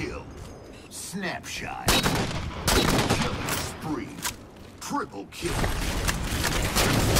kill. Snapshot. Killing spree. Triple kill.